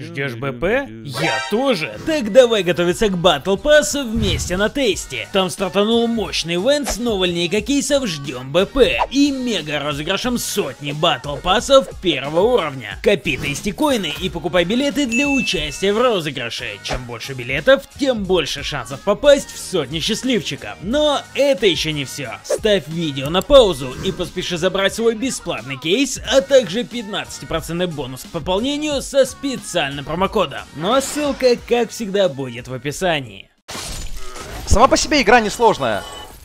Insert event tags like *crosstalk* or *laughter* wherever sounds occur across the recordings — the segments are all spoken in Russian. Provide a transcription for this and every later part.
Ждешь БП? Я тоже. Так давай готовиться к батл пассу вместе на тесте. Там стартанул мощный ивент с новой линейкой кейсов Ждем БП и мега розыгрышем сотни батл пассов первого уровня. Копи тестикоины и покупай билеты для участия в розыгрыше. Чем больше билетов, тем больше шансов попасть в сотни счастливчиков. Но это еще не все. Ставь видео на паузу и поспеши забрать свой бесплатный кейс, а также 15% бонус к пополнению со специальным промокодом. Ну а ссылка, как всегда, будет в описании. Сама по себе игра несложная.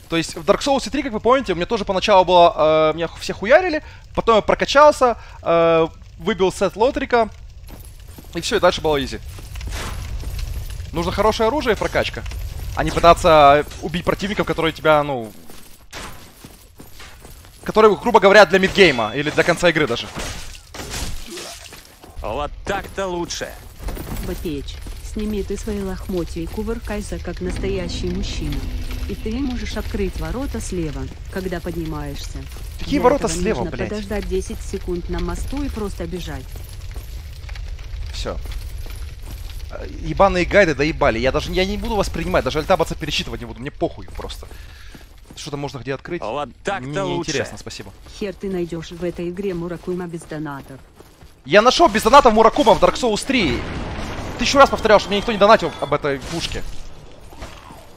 То есть в Dark Souls 3, как вы помните, у меня тоже поначалу было... Э, меня все хуярили, потом я прокачался, э, выбил сет лотрика, и все, и дальше было изи. Нужно хорошее оружие и прокачка. А не пытаться убить противников, которые тебя, ну... Которые, грубо говоря, для мидгейма или для конца игры даже. Вот так-то лучше. Бапеч, сними ты свои лохмотья и кувыркайся, как настоящий мужчина. И ты можешь открыть ворота слева, когда поднимаешься. Какие Для ворота этого слева, нужно блядь? подождать 10 секунд на мосту и просто бежать. Все. Ебаные гайды доебали. Я даже я не буду воспринимать, даже альтабаца пересчитывать не буду. Мне похуй просто. Что-то можно где открыть. Вот так-то лучше. интересно, спасибо. Хер ты найдешь в этой игре Муракума без донатов. Я нашел без донатов Муракума в Dark Souls 3. Тысячу раз повторял, что мне никто не донатил об этой пушке.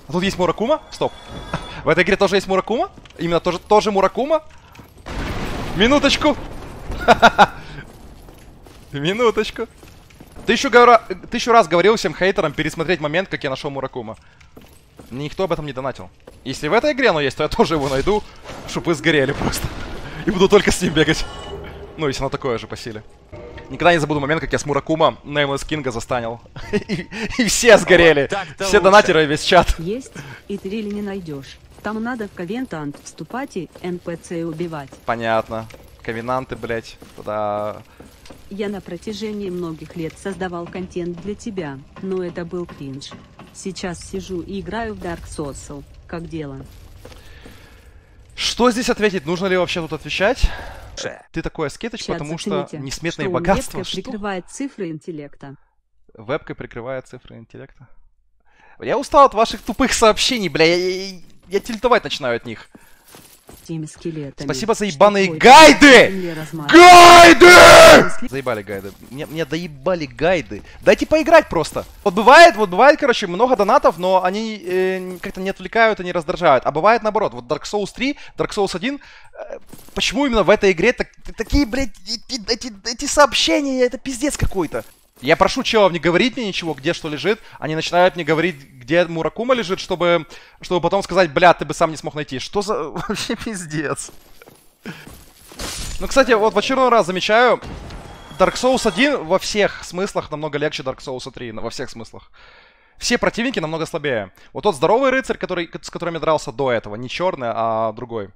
А тут есть Муракума? Стоп. *laughs* В этой игре тоже есть Муракума? Именно тоже, тоже Муракума? Минуточку. *laughs* Минуточку. Тысячу, говоря... Тысячу раз говорил всем хейтерам пересмотреть момент, как я нашел Муракума. Никто об этом не донатил. Если в этой игре оно есть, то я тоже его найду, чтобы вы сгорели просто. *laughs* И буду только с ним бегать. Ну, если оно такое же по силе. Никогда не забуду момент, как я с Муракума Неймлесс Кинга застанил. *laughs* И, и все сгорели. Вот все лучше. донатеры, весь чат. Есть, и ты или не найдешь. Там надо в Ковентант вступать и НПЦ убивать. Понятно. Ковенанты, блять. Тогда... Я на протяжении многих лет создавал контент для тебя, но это был кринж. Сейчас сижу и играю в Dark Souls. Как дело? Что здесь ответить? Нужно ли вообще тут отвечать? Ше. Ты такой аскетыч, Чат, потому что зацените, несметные что он богатства. Что? прикрывает цифры интеллекта. Вебкой прикрывает цифры интеллекта. Я устал от ваших тупых сообщений, бля. Я, я- я тильтовать начинаю от них. Теми скелетами. Спасибо за ебаные гайды! Гайды! Заебали гайды. Мне, мне доебали гайды. Дайте поиграть просто. Вот бывает, вот бывает, короче, много донатов, но они э, как-то не отвлекают и не раздражают. А бывает наоборот. Вот Dark Souls 3, Dark Souls 1. э, почему именно в этой игре так- такие, блядь, эти, эти, эти сообщения, это пиздец какой-то. Я прошу челов не говорить мне ничего, где что лежит. Они начинают мне говорить, где Муракума лежит, чтобы, чтобы потом сказать, бля, ты бы сам не смог найти. Что за *laughs* вообще пиздец? Ну, кстати, вот в очередной раз замечаю, Dark Souls 1 во всех смыслах намного легче Dark Souls 3, во всех смыслах. Все противники намного слабее. Вот тот здоровый рыцарь, который, с которым я дрался до этого, не черный, а другой.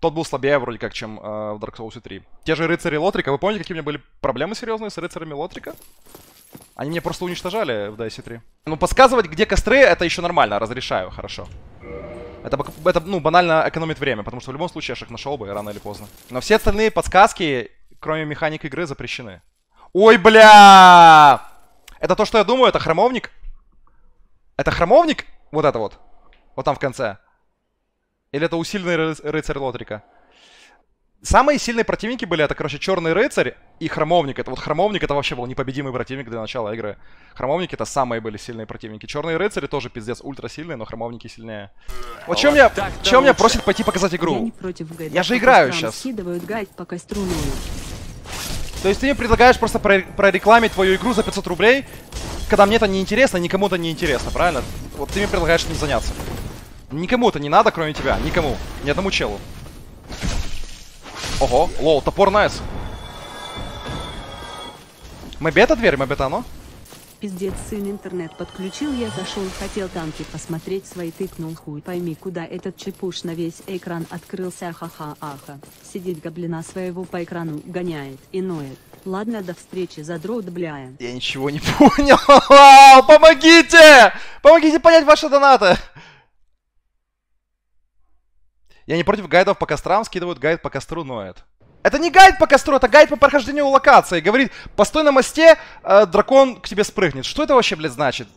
Тот был слабее вроде как, чем э, в Dark Souls 3. Те же рыцари Лотрика, вы помните, какие у меня были проблемы серьезные с рыцарями Лотрика? Они меня просто уничтожали в DayZ 3. Ну, подсказывать, где костры, это еще нормально, разрешаю, хорошо. Это, это, ну, банально экономит время, потому что в любом случае я их нашел бы рано или поздно. Но все остальные подсказки, кроме механик игры, запрещены. Ой, бля! Это то, что я думаю, это хромовник? Это хромовник? Вот это вот. Вот там в конце. Или это усиленный ры- рыцарь Лотрика? Самые сильные противники были, это, короче, черный рыцарь и хромовник. Это вот хромовник, это вообще был непобедимый противник для начала игры. Хромовники это самые были сильные противники. Черные рыцари тоже пиздец ультра сильные, но хромовники сильнее. Вот чем так-то чем меня просит пойти показать Я игру? не против гайда. Я же играю. Скидывают гайд по костру ною. То есть ты мне предлагаешь просто про- прорекламить твою игру за 500 рублей, когда мне это не интересно, никому это не интересно, правильно? Вот ты мне предлагаешь этим заняться. Никому это не надо, кроме тебя. Никому. Ни одному челу. Ого, лоу, топор найс. Мы бета дверь, мы бета оно? Пиздец, сын интернет подключил, я зашел, хотел танки посмотреть свои, тыкнул хуй. Пойми, куда этот чепуш на весь экран открылся, ха-ха-аха. Сидит гоблина своего по экрану, гоняет и ноет. Ладно, до встречи, задрот, бляя. Я ничего не *laughs* понял. Помогите! Помогите понять ваши донаты. Я не против гайдов по кострам, скидывают гайд по костру, ноет. Это не гайд по костру, это гайд по прохождению локации. Говорит, постой на мосте, э, дракон к тебе спрыгнет. Что это вообще, блядь, значит?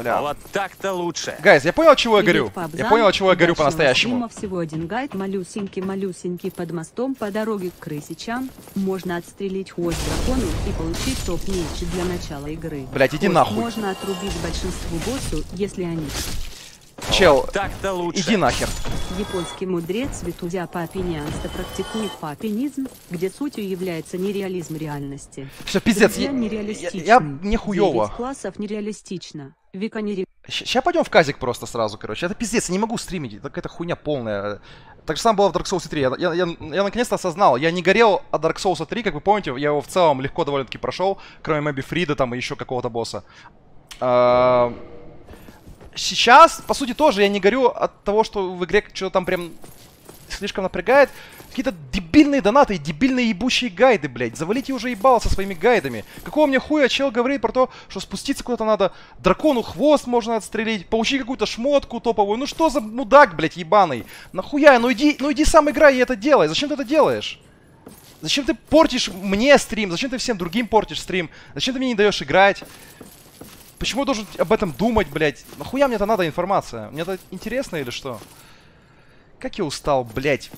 Бля. Вот так-то лучше. Гайз, я понял, чего я. Пабзан. Я понял, чего я горю Удачного по-настоящему. всего один гайд, малюсенький-малюсенький под мостом по дороге к крысичам. Можно отстрелить хвост дракону и получить топ-меч для начала игры. Блядь, иди Хвост нахуй. можно отрубить большинству боссу, если они. Чел, Так-то лучше. иди нахер. Японский мудрец Витудя Папинианста практикует папинизм, где сутью является нереализм реальности. Все, пиздец, Друзья я, я, я не хуёво. Классов нереалистично. Века нере... Сейчас пойдем в казик просто сразу, короче. Это пиздец, я не могу стримить. Это какая-то хуйня полная. Так же самое было в Dark Souls 3. Я, я, я, я наконец-то осознал. Я не горел от Dark Souls 3, как вы помните, я его в целом легко довольно-таки прошел, кроме Мэби Фрида там и еще какого-то босса. А, Сейчас, по сути, тоже я не горю от того, что в игре что-то там прям слишком напрягает. Какие-то дебильные донаты и дебильные ебучие гайды, блядь. Завалите уже ебало со своими гайдами. Какого мне хуя чел говорит про то, что спуститься куда-то надо, дракону хвост можно отстрелить, получить какую-то шмотку топовую. Ну что за мудак, блядь, ебаный? Нахуя? Ну иди, ну иди сам играй и это делай. Зачем ты это делаешь? Зачем ты портишь мне стрим? Зачем ты всем другим портишь стрим? Зачем ты мне не даешь играть? Почему я должен об этом думать, блядь? Нахуя мне это надо информация? Мне это интересно или что? Как я устал, блядь.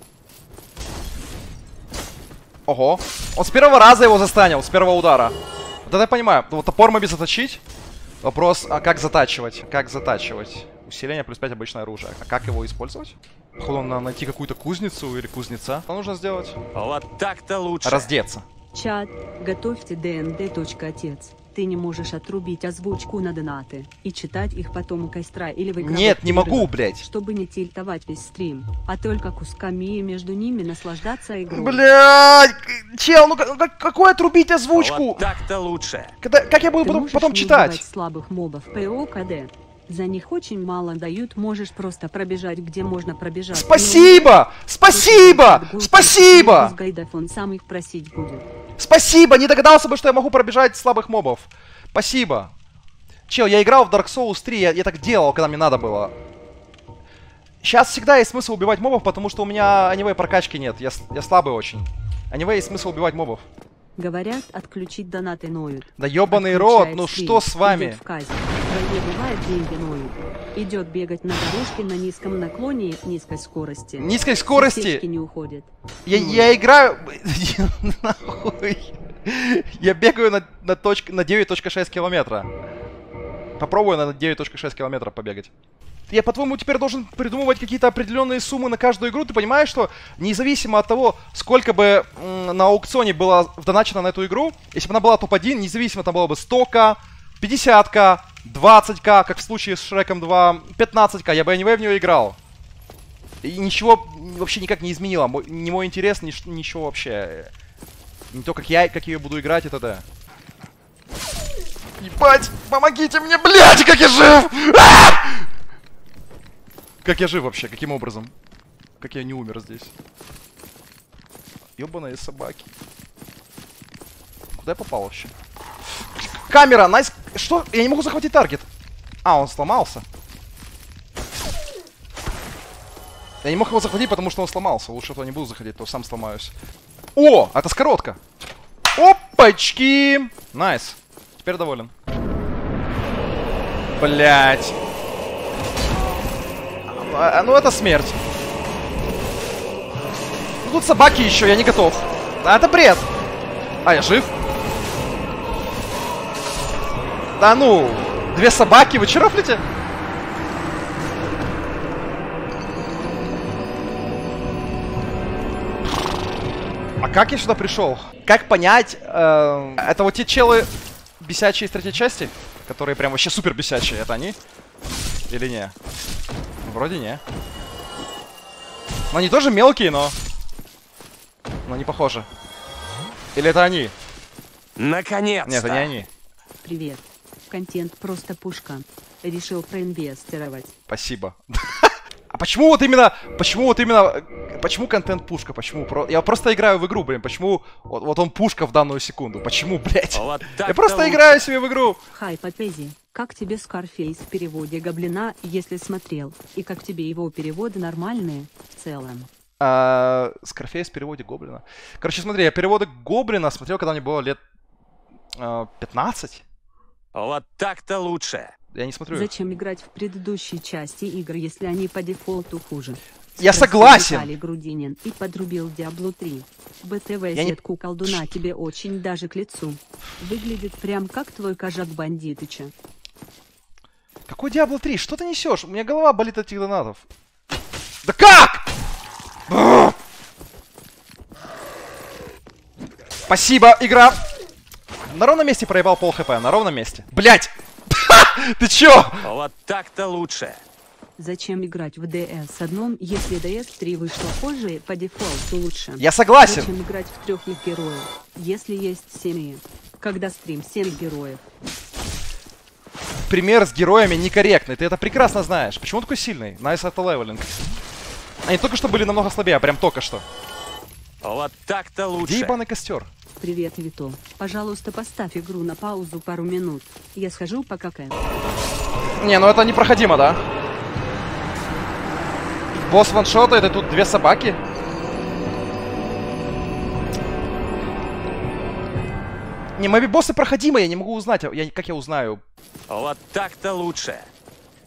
Ого. Он с первого раза его застанил, с первого удара. Вот это я понимаю. Вот топор моби заточить. Вопрос, а как затачивать? Как затачивать? Усиление плюс 5 обычное оружие. А как его использовать? Походу, надо найти какую-то кузницу или кузнеца. Что нужно сделать? Вот так-то лучше. Раздеться. Чат, готовьте ДНД.отец. Ты не можешь отрубить озвучку на донаты и читать их потом у костра или в игровых Нет, не могу, блядь. Чтобы не тильтовать весь стрим, а только кусками и между ними наслаждаться игрой. Блядь, чел, ну как, как- какой отрубить озвучку? Вот так-то лучше. Когда, как я буду Ты потом, потом читать? слабых мобов ПОКД. За них очень мало дают, можешь просто пробежать, где можно пробежать. Спасибо! Спасибо! Спасибо! С гайдов он сам их просить будет. Спасибо! Не догадался бы, что я могу пробежать слабых мобов. Спасибо. Чел, я играл в Dark Souls 3, я, я так делал, когда мне надо было. Сейчас всегда есть смысл убивать мобов, потому что у меня анивей прокачки нет. Я, я слабый очень. Анивей есть смысл убивать мобов. Говорят, отключить донаты ноют. Да ебаный Отключает рот, ну стрим, что с вами? Войне бывает деньги ноют. Идет бегать на дорожке на низком наклоне низкой скорости. Низкой скорости. не уходят. Я, я играю... *laughs* Нахуй. Я бегаю на, на, точк... на 9.6 километра. Попробую на 9.6 километра побегать. Я, по-твоему, теперь должен придумывать какие-то определенные суммы на каждую игру? Ты понимаешь, что независимо от того, сколько бы на аукционе было вдоначено на эту игру, если бы она была топ-1, независимо, там было бы 100к, 50к, 20к, как в случае с Шреком 2, 15к, я бы anyway в нее играл. И ничего вообще никак не изменило. Ни мой интерес, ни ничего вообще. Не то, как я, как ее буду играть, это да. Ебать, помогите мне, блядь, как я жив! А! Как я жив вообще, каким образом? Как я не умер здесь? Ёбаные собаки. Куда я попал вообще? Камера, nice... Что? Я не могу захватить target. А, он сломался. Я не мог его захватить, потому что он сломался. Лучше то не буду заходить, то сам сломаюсь. О, это скоротка. Опачки. Nice. Теперь доволен. Блять. ну это смерть. Ну, тут собаки еще, я не готов. Да, это бред. А, я жив? Да ну, две собаки, вы чароплите? А как я сюда пришел? Как понять, э, это вот те челы бесячие из третьей части, которые прям вообще супер бесячие, это они? Или не? Вроде не. Но они тоже мелкие, но... Но не похожи. Или это они? Наконец-то. Нет, это не они. Привет контент просто пушка. Решил проинвестировать. Спасибо. *laughs* А почему вот именно, почему вот именно, почему контент пушка, почему? Я просто играю в игру, блин, почему вот, вот он пушка в данную секунду, почему, блядь? А вот я просто лучше. играю себе в игру. Хай, Папези, как тебе Скарфейс в переводе Гоблина, если смотрел, и как тебе его переводы нормальные в целом? Скарфейс в переводе Гоблина. Короче, смотри, я переводы Гоблина смотрел, когда мне было лет а, 15. Вот так-то лучше. Я не смотрю. Зачем играть в предыдущие части игр, если они по дефолту хуже? Я согласен. Виталий Грудинин и подрубил Диаблу 3. БТВ сетку не... колдуна тебе очень даже к лицу. Выглядит прям как твой кожак бандитыча. Какой Диабло 3? Что ты несешь? У меня голова болит от этих донатов. Да как? Спасибо, игра. На ровном месте проебал пол хп, на ровном месте. Блять! Ты чё? А вот так-то лучше. Зачем играть в DS одном, если DS 3 вышло позже, по дефолту лучше? Я согласен. Зачем играть в трех героев, если есть семьи? Когда стрим 7 героев. Пример с героями некорректный, ты это прекрасно знаешь. Почему он такой сильный? Nice автолевелинг. Они только что были намного слабее, а прям только что. А вот так-то лучше. Где ебаный костер? Привет, Вито. Пожалуйста, поставь игру на паузу пару минут. Я схожу по какая. Не, ну это непроходимо, да? Босс ваншота, это тут две собаки. Не, мои боссы проходимые, я не могу узнать, я, как я узнаю. Вот так-то лучше.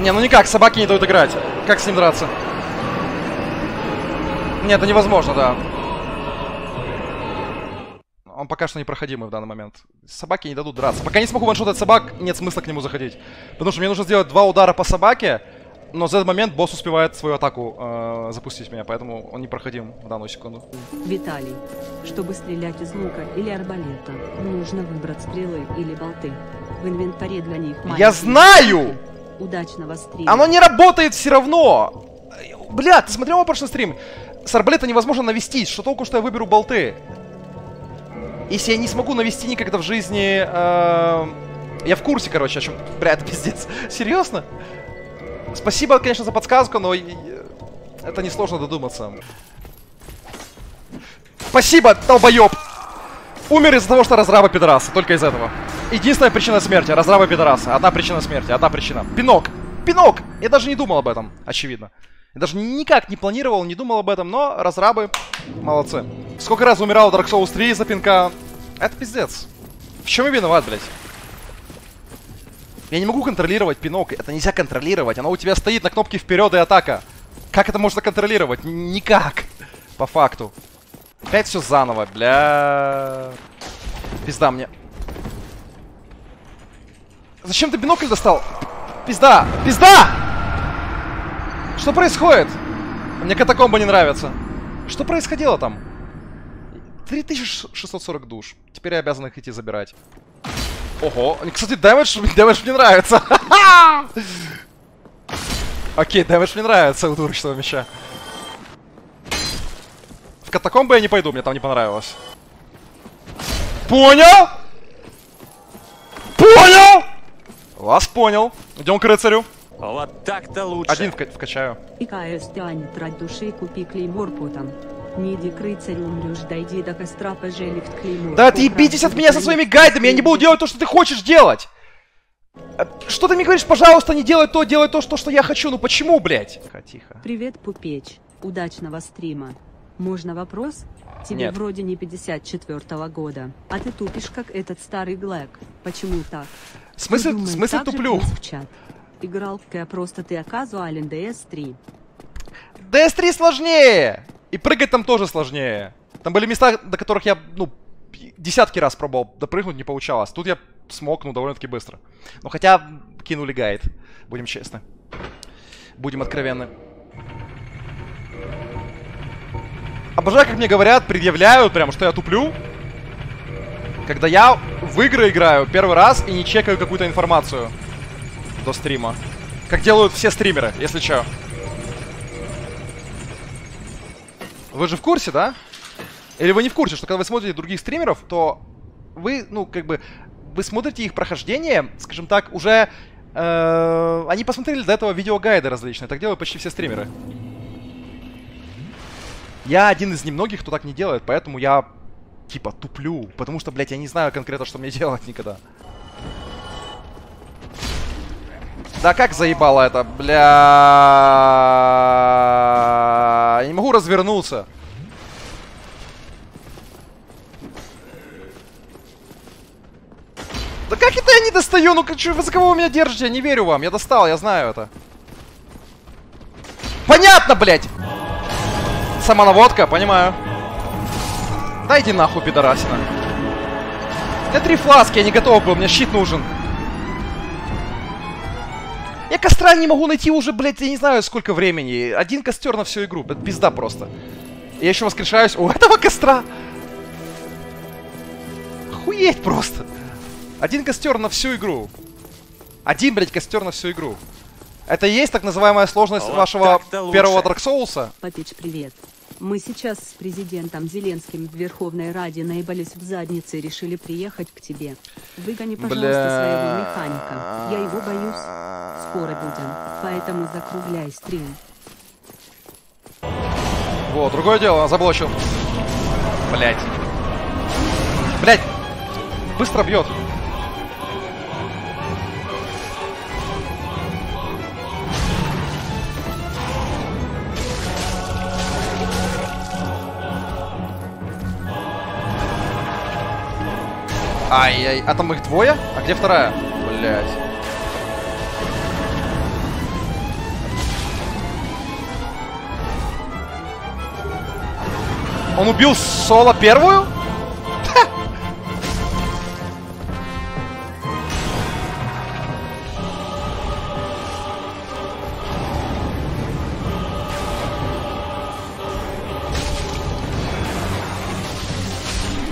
Не, ну никак, собаки не дают играть. Как с ним драться? Нет, это невозможно, да. Он пока что непроходимый в данный момент. Собаки не дадут драться. Пока не смогу ваншотать собак, нет смысла к нему заходить. Потому что мне нужно сделать два удара по собаке, но за этот момент босс успевает свою атаку э, запустить меня, поэтому он непроходим в данную секунду. Виталий. Чтобы стрелять из лука или арбалета, нужно выбрать стрелы или болты. В инвентаре для них Я знаю! Удачного стрима. Оно не работает все равно! Бля, ты смотрел мой прошлый стрим? С арбалета невозможно навестись. Что толку, что я выберу болты? Если я не смогу навести никогда в жизни... э, Я в курсе, короче, о чем... Бля, это пиздец. *laughs* Серьезно? Спасибо, конечно, за подсказку, но... и- Это несложно додуматься. Спасибо, долбоеб! Умер из-за того, что разраба пидораса. Только из этого. Единственная причина смерти. Разраба пидораса. Одна причина смерти. Одна причина. Пинок! Пинок! Я даже не думал об этом, очевидно. Я даже никак не планировал, не думал об этом, но разрабы молодцы. Сколько раз умирал Dark Souls 3 из-за пинка? Это пиздец. В чем я виноват, блядь? Я не могу контролировать пинок. Это нельзя контролировать. Оно у тебя стоит на кнопке вперед и атака. Как это можно контролировать? Никак. По факту. Опять все заново, бля. Пизда мне. Зачем ты бинокль достал? Пизда! Пизда! Что происходит? Мне катакомба не нравится. Что происходило там? 3640 душ. Теперь я обязан их идти забирать. Ого. Кстати, дэмэдж, дэмэдж мне нравится. *laughs* Окей, дэмэдж мне нравится у дурочного меча. Катакомбы я не пойду, мне там не понравилось. Понял? Понял? Вас понял. Идем к рыцарю. Вот так-то лучше. Один вка- вкачаю. И КС тянет трать души, купи клеймор потом. Не иди к рыцарю умрешь, дойди до костра, пожелив клеймор. Да отъебитесь от меня со своими гайдами, я не буду делать то, что ты хочешь делать! А, Что ты мне говоришь, пожалуйста, не делай то, делай то, что, что я хочу, ну почему, блядь? Тихо, тихо. Привет, Пупеч. Удачного стрима. Можно вопрос? Тебе Нет. вроде не 54 года, а ты тупишь, как этот старый Глэк. Почему так? В Придумай смысле так туплю? в чат. Играл в К, просто ты оказуален DS3. DS3 сложнее! И прыгать там тоже сложнее. Там были места, до которых я, ну, десятки раз пробовал допрыгнуть, не получалось. Тут я смог, ну, довольно-таки быстро. Но хотя кинули гайд, будем честны. Будем откровенны. Обожаю, как мне говорят, предъявляют прям, что я туплю. Когда я в игры играю первый раз и не чекаю какую-то информацию до стрима. Как делают все стримеры, если чё. Вы же в курсе, да? Или вы не в курсе, что когда вы смотрите других стримеров, то вы, ну, как бы, вы смотрите их прохождение, скажем так, уже... Э, они посмотрели до этого видеогайды различные. Так делают почти все стримеры. Я один из немногих, кто так не делает, поэтому я, типа, туплю. Потому что, блядь, я не знаю конкретно, что мне *laughs* делать никогда. Да как заебало это, бля. Я не могу развернуться. Да как это я не достаю? Ну, чё, вы за кого вы меня держите? Я не верю вам. Я достал, я знаю это. Понятно, блядь! Сама наводка, понимаю. Дайте нахуй, пидорасина. Я три фласки, я не готов был, мне щит нужен. Я костра не могу найти уже, блядь, я не знаю сколько времени. Один костер на всю игру. Это пизда просто. Я еще воскрешаюсь у *laughs* этого костра. Охуеть просто. Один костер на всю игру. Один, блядь, костер на всю игру. Это и есть так называемая сложность Вот вашего первого. Dark Souls? Папич, привет. Мы сейчас с президентом Зеленским в Верховной Раде наебались в заднице и решили приехать к тебе. Выгони, пожалуйста, своего механика. Я его боюсь. Скоро будем. Поэтому закругляй стрим. Вот, другое дело, заблочил. Блять. Блять! Быстро бьет. Ай-яй, а там их двое? А где вторая? Блять. Он убил Соло первую? Ха!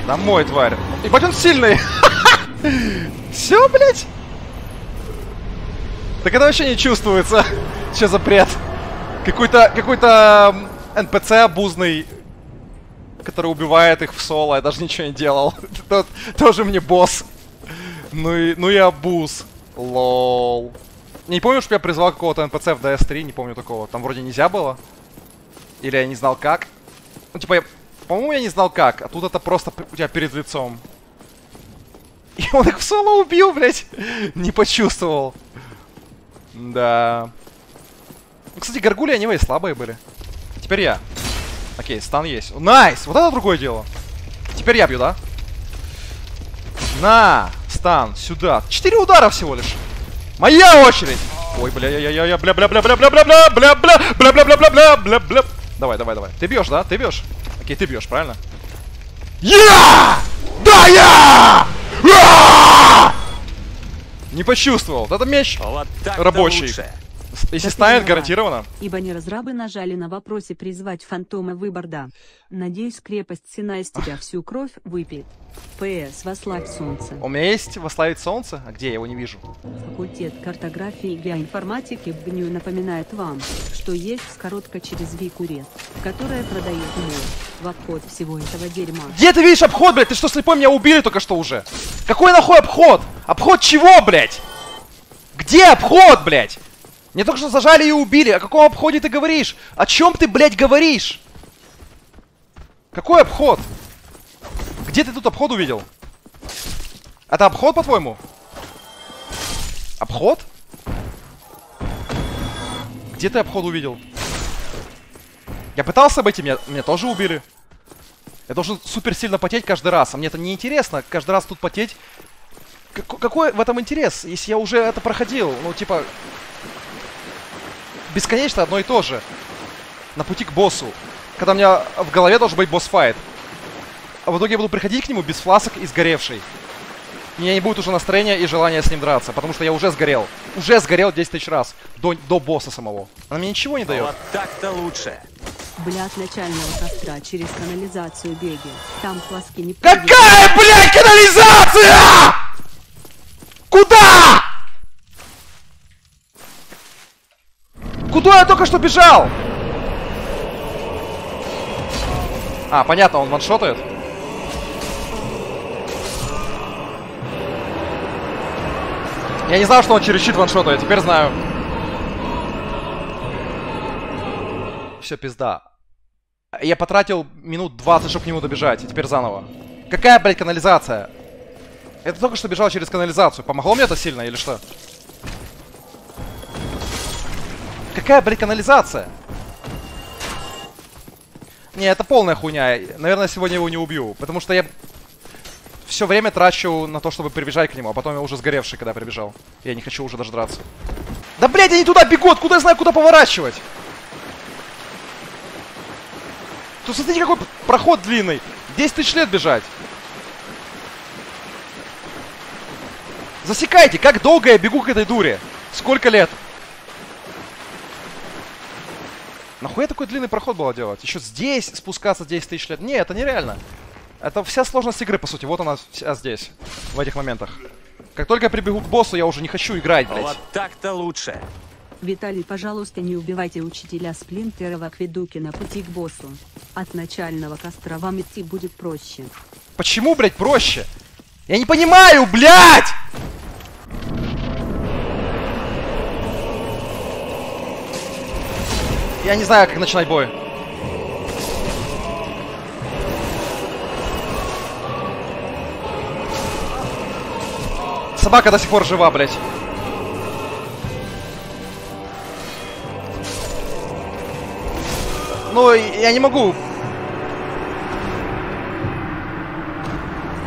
Домой, тварь. Ебать, он сильный. *laughs* Все, блядь. Так это вообще не чувствуется. *laughs* Че за бред? Какой-то, какой-то НПЦ обузный, который убивает их в соло. Я даже ничего не делал. *laughs* Тот тоже мне босс. Ну и, ну и обуз. Лол. Не помню, что я призвал какого-то НПЦ в DS3, не помню такого. Там вроде нельзя было. Или я не знал как. Ну, типа, я- по-моему, я не знал как, а тут это просто у тебя перед лицом. И он их в соло убил, блядь. Не почувствовал. Да. Ну, кстати, горгули они слабые были. Теперь я. Окей, stun есть. Nice! Вот это другое дело. Теперь я бью, да? На! Stun, сюда. Четыре удара всего лишь. Моя очередь! Ой, бля, я, я, я, бля, бля, бля, бля, бля, бля, бля, бля, бля, бля, бля, бля, бля, бля, бля, бля. Давай, давай, давай. Ты бьешь, да? Ты бьешь? Окей, ты бьешь, правильно? Я! Да я! Не почувствовал. Это меч. Вот Рабочий. лучше. Если станет, гарантированно. Ибо не разрабы нажали на вопросе призвать фантома выбор да. Надеюсь, крепость Сина из тебя всю кровь выпьет. ПС, вославь солнце. У меня есть восславить солнце. А где я его не вижу? Факультет картографии и геоинформатики в ГНЮ напоминает вам, что есть скоротка через Викурет, которая продает мой в обход всего этого дерьма. Где ты видишь обход, блядь? Ты что, слепой? Меня убили только что уже. Какой нахуй обход? Обход чего, блядь? Где обход, блядь? Мне только что зажали и убили. О каком обходе ты говоришь? О чем ты, блядь, говоришь? Какой обход? Где ты тут обход увидел? Это обход, по-твоему? Обход? Где ты обход увидел? Я пытался обойти, меня, меня тоже убили. Я должен супер сильно потеть каждый раз, а мне это не интересно. Каждый раз тут потеть. Как- какой в этом интерес, если я уже это проходил? Ну, типа... Бесконечно одно и то же. На пути к боссу. Когда у меня в голове должен быть босс-файт. А в итоге я буду приходить к нему без фласок и сгоревшей. У меня не будет уже настроения и желания с ним драться, потому что я уже сгорел. Уже сгорел 10 тысяч раз. До, до босса самого. Она мне ничего не дает. Вот так-то лучше. Бля от начального костра через канализацию беги. Там фласки не Какая, блядь, канализация? Куда? Куда я только что бежал? А, понятно, он ваншотает. Я не знал, что он через щит ваншотает, теперь знаю. Все, пизда. Я потратил минут 20, чтобы к нему добежать, и теперь заново. Какая, блядь, канализация? Это только что бежал через канализацию. Помогло мне это сильно или что? Какая, блядь, канализация? Не, это полная хуйня. Наверное, сегодня его не убью. Потому что я все время трачу на то, чтобы прибежать к нему, а потом я уже сгоревший, когда прибежал. Я не хочу уже даже драться. Да, блядь, они туда бегут! Куда я знаю, куда поворачивать? Тут смотрите, какой проход длинный. 10 тысяч лет бежать. Засекайте, как долго я бегу к этой дуре. Сколько лет? Нахуя такой длинный проход было делать? Еще здесь спускаться 10 тысяч лет? Не, это нереально. Это вся сложность игры, по сути. Вот она вся здесь. В этих моментах. Как только я прибегу к боссу, я уже не хочу играть, блядь. Вот так-то лучше. Виталий, пожалуйста, не убивайте учителя Сплинтера в Акведуке на пути к боссу. От начального костра вам идти будет проще. Почему, блядь, проще? Я не понимаю, блядь! Я не знаю, как начинать бой. Собака до сих пор жива, блядь. Ну, я не могу.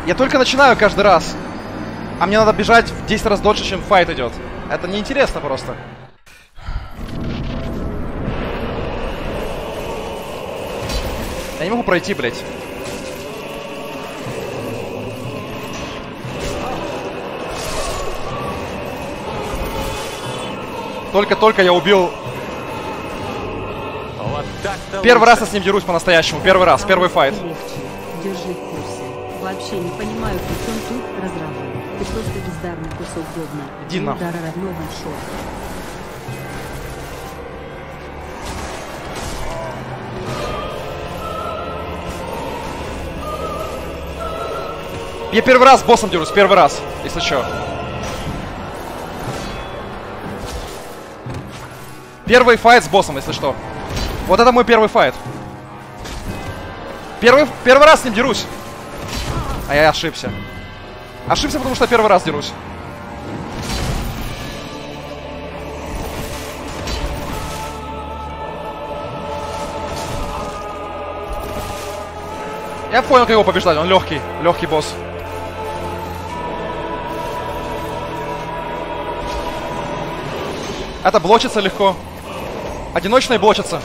Я только начинаю каждый раз. А мне надо бежать в 10 раз дольше, чем файт идет. Это неинтересно просто. Я не могу пройти, блядь. Только-только я убил... Вот так-то Первый раз я лучше. с ним дерусь по-настоящему. Первый раз, первый файт. Легче. Держи в курсе. Вообще не понимаю, при чем тут разрабы. Ты просто бездарный кусок говна. Иди нахуй. Удара родного шоу. Я первый раз боссом дерусь, первый раз, если что. Первый файт с боссом, если что. Вот это мой первый файт. Первый, первый раз с ним дерусь. А я ошибся. Ошибся, потому что первый раз дерусь. Я понял, как его побеждать. Он легкий. Легкий босс. Это блочится легко. Одиночные блочатся.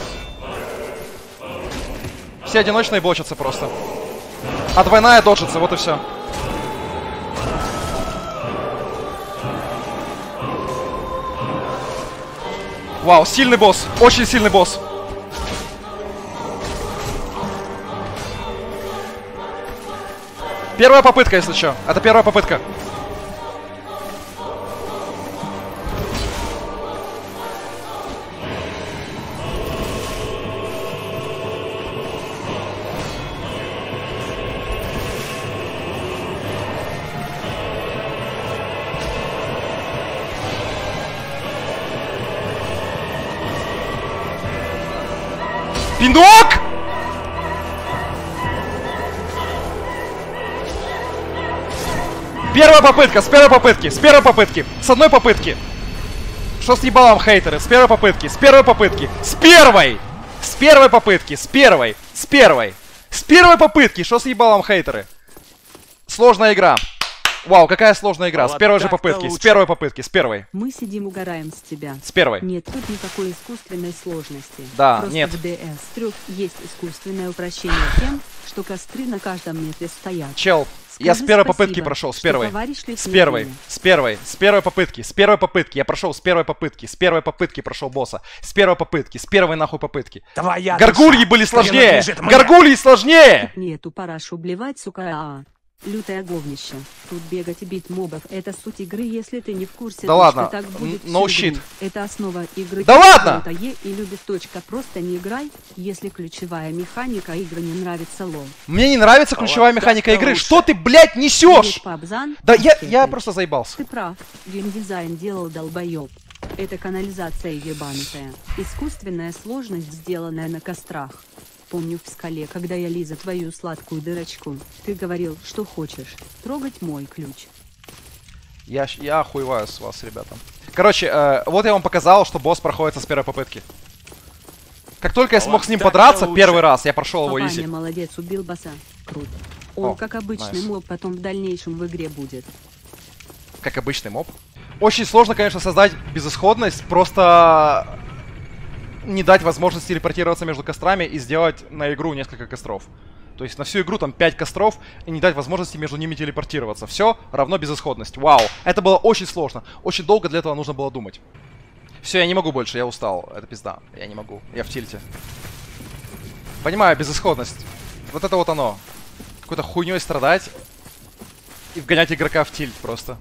Все одиночные блочатся просто. А двойная доджится, вот и все. Вау, сильный босс. Очень сильный босс. Первая попытка, если что. Это первая попытка. Первая попытка, с первой попытки, с первой попытки, с одной попытки. Что с ебалом хейтеры? С первой попытки, с первой попытки, с первой! С первой попытки, с первой, с первой. С первой попытки, что с ебалом хейтеры? Сложная игра. Вау, какая сложная игра. С Вот первой же попытки, с лучше. первой попытки, с первой. Мы сидим угораем с тебя. С первой. Нет тут никакой искусственной сложности. Да, Просто нет. в DS3 есть искусственное упрощение тем, что костры на каждом метре стоят. Чел, я с первой спасибо, попытки прошел, с первой. С первой, с первой, с первой попытки, с первой попытки. Я прошел с первой попытки, с первой попытки прошел босса. С первой попытки, с первой нахуй попытки. Твоя Горгульи душа были сложнее! мне. Горгульи сложнее! Не эту парашу блевать, сука, а Лютое говнище. Тут бегать и бить мобов – это суть игры, если ты не в курсе. Да ладно, так будет no shit. Это основа игры. Да ладно! Е и любит точка. Просто не играй, если ключевая механика игры не нравится лол. Мне не нравится ключевая механика игры. Что ты, блядь, несешь? Да я, я просто заебался. Ты прав, геймдизайн делал долбоеб. Это канализация ебанутая. Искусственная сложность, сделанная на кострах. Помню в скале, когда я лиза твою сладкую дырочку, ты говорил, что хочешь. Трогать мой ключ. Я, я охуеваю с вас, ребята. Короче, э, вот я вам показал, что босс проходится с первой попытки. Как только я смог Вот с ним подраться лучше. первый раз, я прошел его изи. молодец, убил босса. Круто. Он, О, как обычный найс. моб, потом в дальнейшем в игре будет. Как обычный моб. Очень сложно, конечно, создать безысходность, просто не дать возможность телепортироваться между кострами и сделать на игру несколько костров. То есть на всю игру там 5 костров и не дать возможности между ними телепортироваться. Все равно безысходность. Вау. Это было очень сложно. Очень долго для этого нужно было думать. Все, я не могу больше, я устал. Это пизда. Я не могу. Я в тильте. Понимаю, безысходность. Вот это вот оно. Какой-то хуйней страдать и вгонять игрока в тильт просто.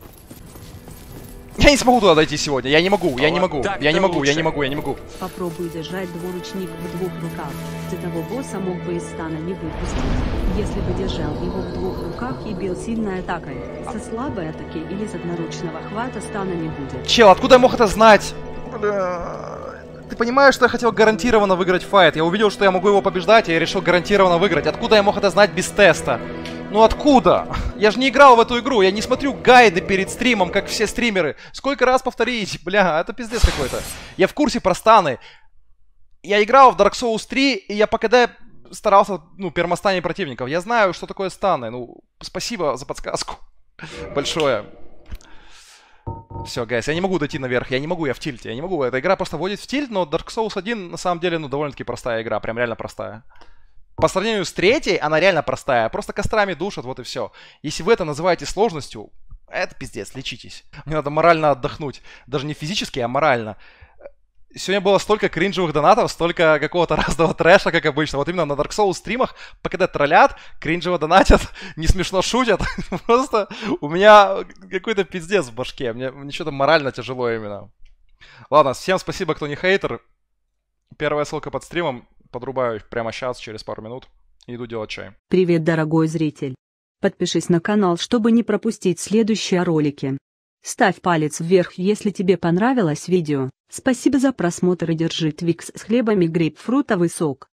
Я не смогу туда дойти сегодня. Я не могу, я не могу, я не могу, я не могу, я не могу. Попробуй держать двуручник в двух руках. Ты того босса мог бы из стана не выпустить, если бы держал его в двух руках и бил сильной атакой. Со слабой атаки или с одноручного хвата стана не будет. Чел, откуда я мог это знать? Бля. Ты понимаешь, что я хотел гарантированно выиграть файт? Я увидел, что я могу его побеждать, и я решил гарантированно выиграть. Откуда я мог это знать без теста? Ну откуда? Я же не играл в эту игру, я не смотрю гайды перед стримом, как все стримеры. Сколько раз повторить? *laughs* Бля, это пиздец какой-то. Я в курсе про станы. Я играл в Dark Souls 3, и я пока старался, ну, пермостане противников. Я знаю, что такое станы. Ну, спасибо за подсказку. *laughs* Большое. Все, гайс, я не могу дойти наверх, я не могу, я в тильте, я не могу. Эта игра просто вводит в тильт, но Dark Souls 1 на самом деле, ну, довольно-таки простая игра, прям реально простая. По сравнению с третьей, она реально простая, просто кострами душат, вот и все. Если вы это называете сложностью, это пиздец, лечитесь. Мне надо морально отдохнуть. Даже не физически, а морально. Сегодня было столько кринжевых донатов, столько какого-то *laughs* разного трэша, как обычно. Вот именно на Dark Souls стримах, пока троллят, кринжево донатят, *laughs* не смешно шутят. *laughs* Просто у меня какой-то пиздец в башке. Мне, мне что-то морально тяжело именно. Ладно, всем спасибо, кто не хейтер. Первая ссылка под стримом. Подрубаю прямо сейчас, через пару минут. И иду делать чай. Привет, дорогой зритель. Подпишись на канал, чтобы не пропустить следующие ролики. Ставь палец вверх, если тебе понравилось видео. Спасибо за просмотр и держи Твикс с хлебами грейпфрутовый сок.